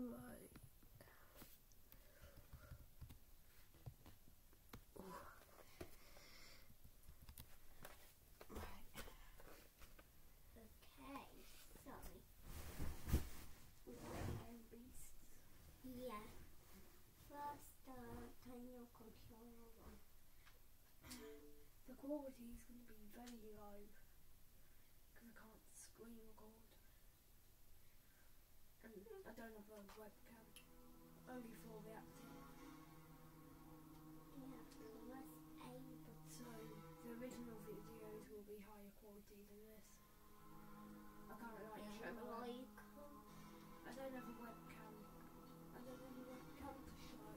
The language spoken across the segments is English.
Right. Okay, sorry. Yeah. First, uh, turn your controller on. The quality is going to be very low because I can't screen record. And I don't have a webcam, only for the acting. Yeah, press A button. So the original videos will be higher quality than this. I can't like show And them. I don't have a webcam. I don't have a webcam to show.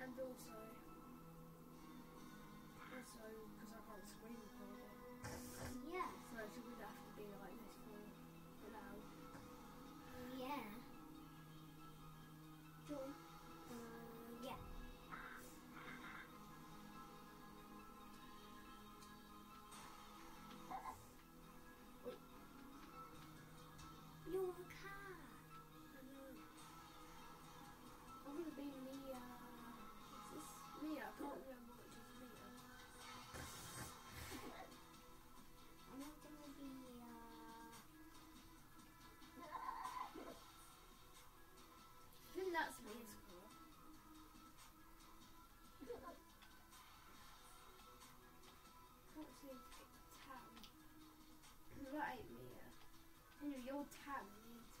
And also, also because I can't screen record it. Yeah, So it would have to be like this tan needs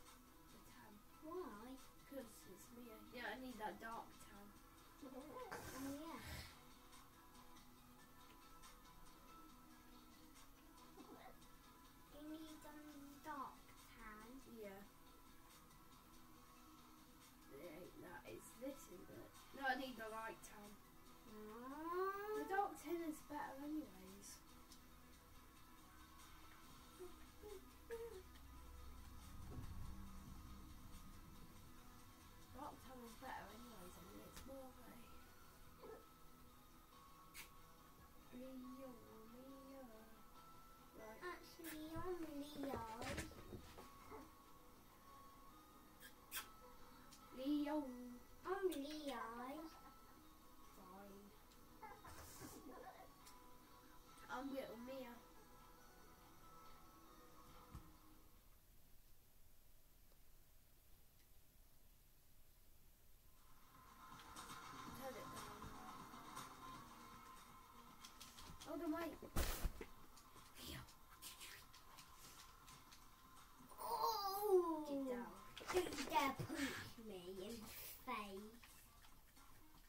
the tan. Why? Because it's me. Yeah, I need that dark tan. Oh, yeah. You need um, dark tan. Yeah. It ain't that. It's this, isn't it? No, I need the light tan. The dark tan is better anyways. Better anyways. I mean, it's more of a... Leo, Leo. Right. Actually, I'm Leo. Leo. I'm Leo. Fine. I'm little Hold on, wait. Leo, Oh! get down. Don't dare punch me in the face.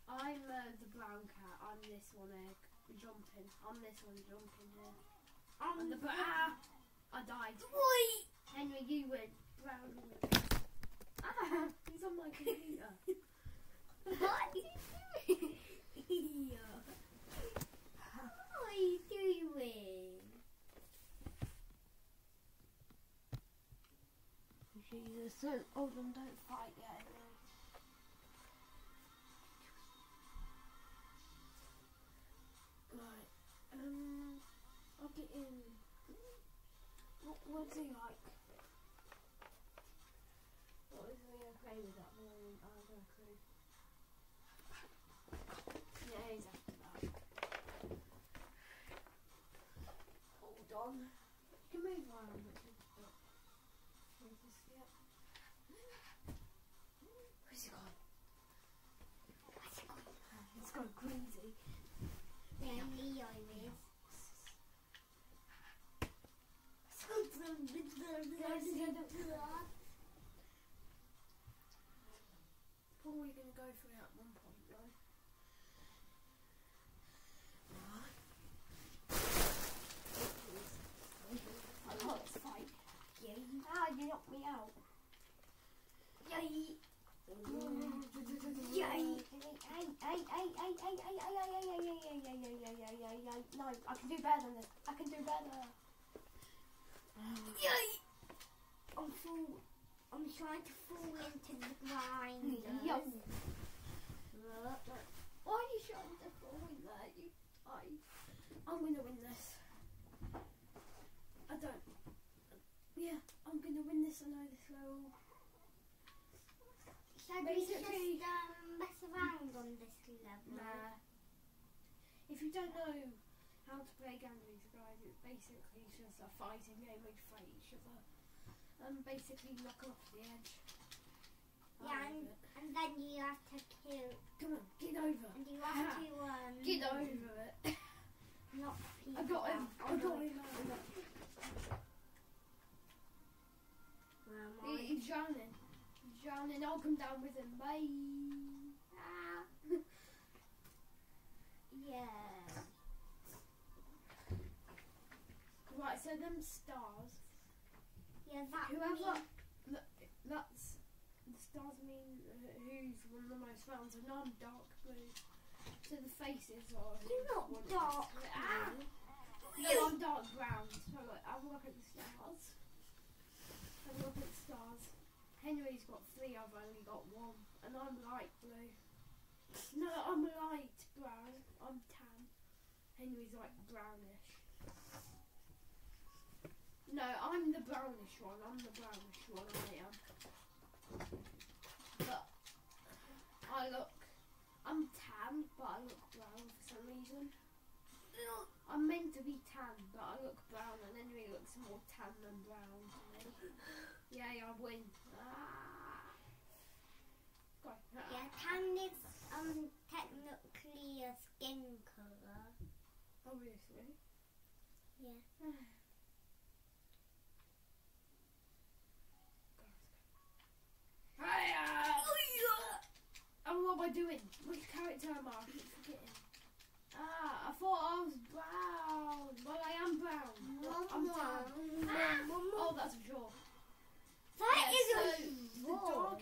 I'm uh, the brown cat. I'm this one egg. Jumping. I'm this one jumping here. I'm I'm the brown. ah! I died. Wait! Henry, you win. Brown win. Ah! He's on my computer. What are you doing? What are you doing? Jesus, don't, hold on, don't fight yet. Right, um, I'll get in. What, what's he like? What is he okay with at the? I have no clue. Yeah, he's after that. Hold on. You can move around, Richard. but- Where's this yet? Where's he gone? He's gone crazy. There Leo is. Probably gonna go for it at one point though. I can't fight. Ah, you knocked me out. Yay! No, I can do better than this. I can do better. Yay! I'm fall. I'm trying to fall into the grind. Why are you trying to fall in there? You, I, I'm gonna win this. I don't. Yeah, I'm gonna win this and So Should we just um, mess around on this level? Nah. If you don't know how to play Gang Beasts, guys, it's basically just a fighting game where you fight each other. And basically knock off the edge. Yeah, and, and then you have to kill, Come on, get over. and you have to um, Get over it. knock people I got him. I got him. He, he's drowning. He's drowning. I'll come down with him. Bye. Ah. Yeah. Right, so them stars. Yeah, that Whoever. Look, that's. The stars mean uh, who's won the most rounds, and I'm dark blue. So the faces are. You're not dark Ah! No, I'm dark brown. So a look at the stars. Have a look at the stars. Henry's got three, I've only got one. And I'm light blue. No, I'm light brown. I'm tan. Henry's like brownish. No, I'm the brownish one. I'm the brownish one. I am. But I look. I'm tan, but I look brown for some reason. I'm meant to be tan, but I look brown, and Henry looks more tan than brown to me. Yay, I win. Ah. Yeah, tan is um technically a skin colour. Obviously. Yeah. Hiya! And what am I doing? Which character am I? I keep forgetting. Ah, I thought I was brown. Well, I am brown. but I'm tan. Oh, that's for sure. That Yeah, is so a the wall.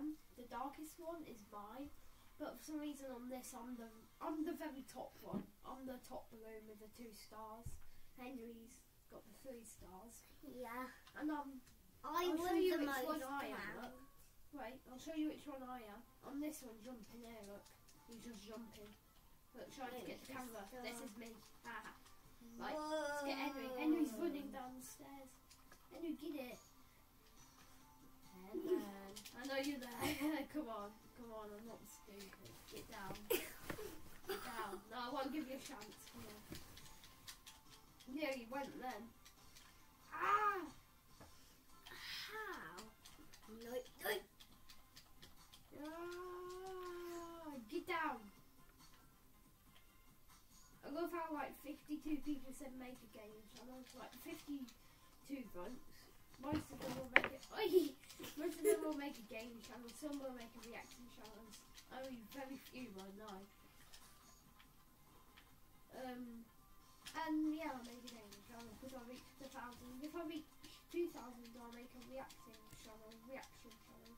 Tan, the darkest one is mine. But for some reason on this, I'm the I'm the very top one. I'm the top balloon with the two stars. Henry's got the three stars, Yeah. and um, I I'll show you the which most one I am, round. wait, I'll show you which one I am. On this one, jumping there, look, he's just jumping. Look, trying to get the camera. This is me. Ah. Right, let's get Henry. Henry's running down the stairs. Henry, get it. I know you're there. come on, come on, I'm not stupid. Get down. Get down. No, I won't give you a chance. Come on. Yeah, you went then. Ah! How? No, no. Ah, get down. I love how like 52 people said make a game channel. Like 52 votes. Most of them will make it. Most of them will make a game channel. Some will make a reaction channel. Only very few will know. Um, and yeah, I'll make a game channel because I reached a thousand. If I reach 2,000, I'll make a reacting channel. Reaction channel.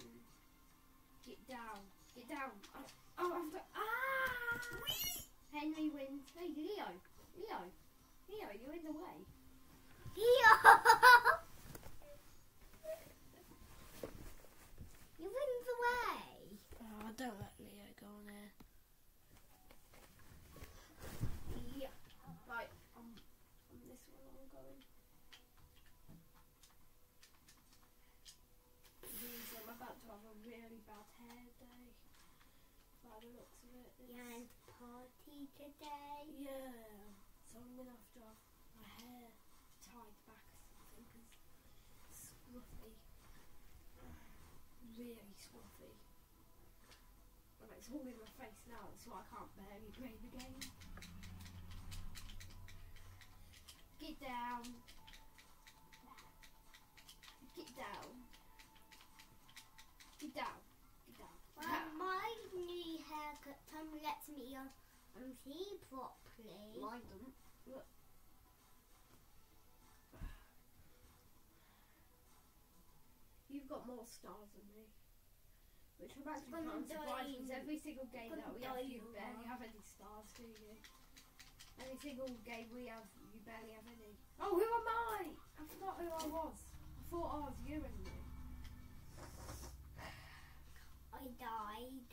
Mm. Get down. Get down. Oh, oh I've got. Ah! Henry wins. Hey, Leo. Leo. Leo, you're in the way. Yeah. You're in the way. Oh, don't let Leo go on there. Yeah. Right. Um, on this one I'm going. I'm about to have a really bad hair day. By the looks of it. It's- You're party today. Yeah. So I'm gonna have to have my hair tied back or something because it's scruffy. Really scruffy. And it's all in my face now, so I can't barely play the game. Get down. Get down. Get down. Get down. Well, my new haircut time lets me um, um, see properly. Mine doesn't. Look. You've got more stars than me. Which I'm actually But I'm kind surprised because every single game that we have, you barely have any stars, do you? Every single game we have, you barely have any. Oh, who am I? I forgot who I was. I thought I was you. I died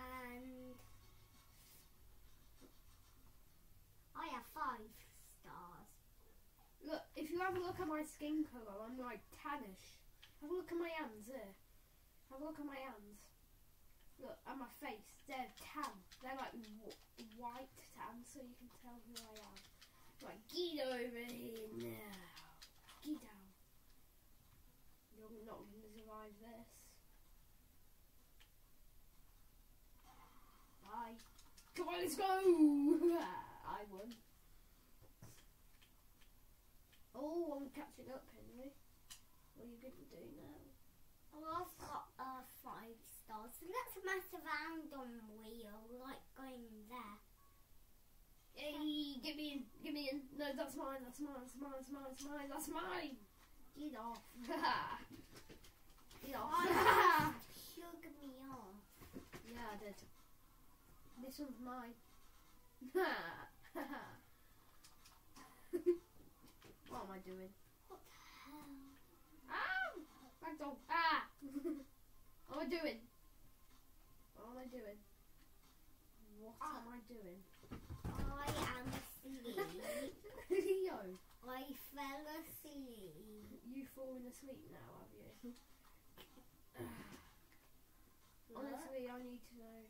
and I have five stars. Look, if you you have a look at my skin colour, I'm like tannish. Have a look at my hands there. Have a look at my hands. Look at my face. They're tan. They're like white tan, so you can tell who I am. Right, get over here now. Get down. You're not going to survive this. Bye. Come on, let's go! I won. Oh, I'm catching up, Henry. What are you going to do now? Well, I've uh, five stars. So let's mess around on wheel, like going there. Hey, get me in, get me in. No, that's mine, that's mine, that's mine, that's mine, that's mine, that's mine. Get off. Get off. Sugar me off. yeah, I did. This one's mine. what am I doing? What the hell? Ah! Ragdoll. Ah! what am I doing? What am I doing? What Ah. am I doing? I am asleep. Leo, I fell asleep. you falling asleep now, have you? Honestly, I need to know.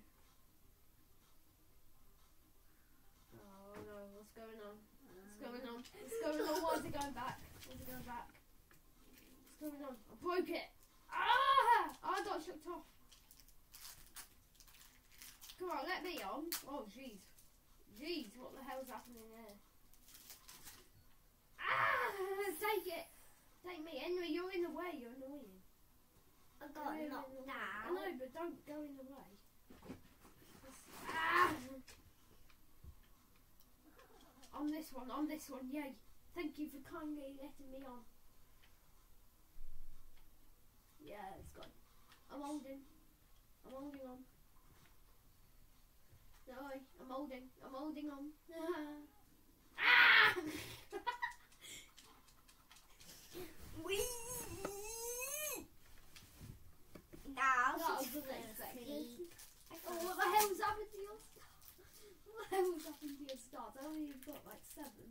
Oh no, what's going on? What's going on? What's going on? Why is it going back? Why is it going back? What's going on? I broke it! I got shook off. Come on, let me on. Oh, jeez. Jeez, what the hell's happening there? Ah! Take it! Take me. Henry, you're in the way. You're annoying. I got in knocked the. I know, but don't go in the way. Ah! On this one, on this one, yay. Thank you for kindly letting me on. Yeah, it's gone. I'm holding. I'm holding on. No, I'm holding. I'm holding on. ah! Whee! Now That she's was falling unexpected. asleep. I Oh, what the hell's happened to your? What the hell's happened to your stars? I only got like seven.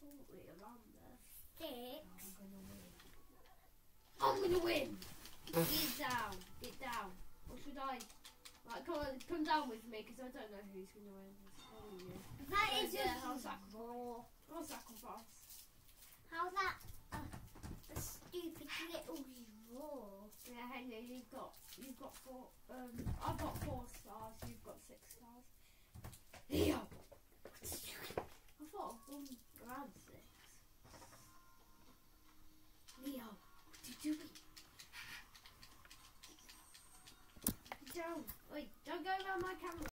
Probably around there. asleep. I'm gonna win. I'm gonna win! Get down. Get down. Or should I? Like, come on, come down with me because I don't know who's gonna win. this. Probably you. That is Yeah, just how's that? raw. I'll sacrifice. How's that a, a stupid little raw? Yeah, Henry, you've got you've got four. Um, I've got four stars. You've got six stars. Leo. I thought won around six. Leo, My camera.